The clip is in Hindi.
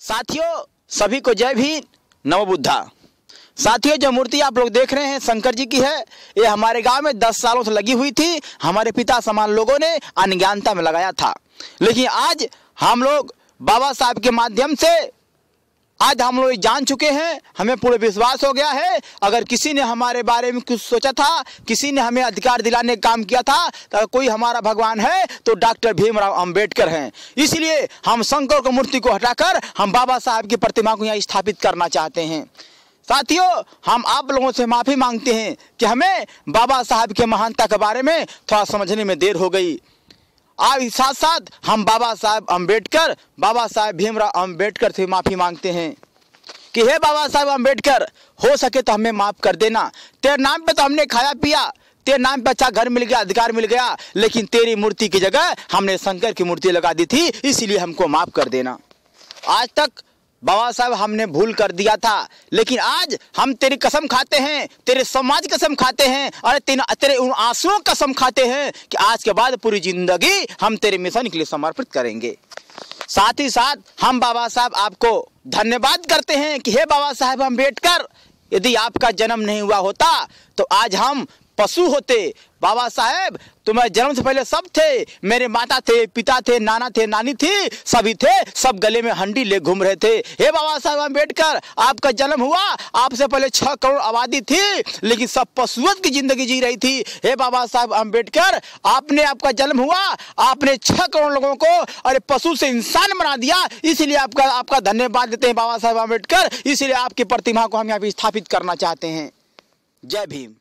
साथियों, सभी को जय भी नव बुद्धा। साथियों, जो मूर्ति आप लोग देख रहे हैं, शंकर जी की है, ये हमारे गाँव में दस सालों से लगी हुई थी। हमारे पिता समान लोगों ने अनज्ञानता में लगाया था। लेकिन आज हम लोग बाबा साहब के माध्यम से आज हम लोग जान चुके हैं, हमें पूरे विश्वास हो गया है। अगर किसी ने हमारे बारे में कुछ सोचा था, किसी ने हमें अधिकार दिलाने का काम किया था तो कोई हमारा भगवान है तो डॉक्टर भीमराव अंबेडकर हैं। इसलिए हम शंकर को मूर्ति को हटाकर हम बाबा साहब की प्रतिमा को यहाँ स्थापित करना चाहते हैं। साथियों, हम आप लोगों से माफ़ी मांगते हैं कि हमें बाबा साहब के महानता के बारे में थोड़ा समझने में देर हो गई। आज साथ साथ हम बाबा साहब अंबेडकर बाबा साहब भीमराव अंबेडकर से माफ़ी मांगते हैं कि हे बाबा साहेब अंबेडकर हो सके तो हमें माफ़ कर देना। तेरे नाम पे तो हमने खाया पिया, तेरे नाम पे अच्छा घर मिल गया, अधिकार मिल गया, लेकिन तेरी मूर्ति की जगह हमने शंकर की मूर्ति लगा दी थी, इसीलिए हमको माफ़ कर देना। आज तक बाबा साहब, हमने भूल कर दिया था। लेकिन आज हम तेरी कसम खाते हैं, तेरे समाज कसम खाते हैं और तेरे उन आंसुओं कसम खाते हैं कि आज के बाद पूरी ज़िंदगी हम तेरे मिशन के लिए समर्पित करेंगे। साथ ही साथ हम बाबा साहब आपको धन्यवाद करते हैं कि हे बाबा साहब अंबेडकर यदि आपका जन्म नहीं हुआ होता तो आज हम पशु होते। बाबा साहेब, तुम्हारे जन्म से पहले सब थे। मेरे माता थे, पिता थे, नाना थे, नानी थी, सभी थे। सब गले में हंडी ले घूम रहे थे। हे बाबा साहेब अंबेडकर आपका जन्म हुआ। आपसे पहले छह करोड़ आबादी थी, लेकिन सब पशुवत की ज़िंदगी जी रही थी। हे बाबा साहेब अंबेडकर आपने आपका जन्म हुआ। आपने छह करोड़ लोगों को, अरे, पशु से इंसान बना दिया। इसलिए आपका आपका धन्यवाद देते हैं बाबा साहेब अंबेडकर इसलिए आपकी प्रतिमा को हम यहाँ पे स्थापित करना चाहते हैं। जय भीम।